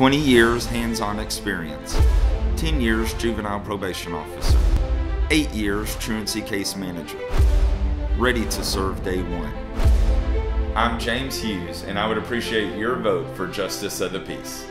20 years hands-on experience, 10 years juvenile probation officer, 8 years truancy case manager, ready to serve day one. I'm James Hughes, and I would appreciate your vote for Justice of the Peace.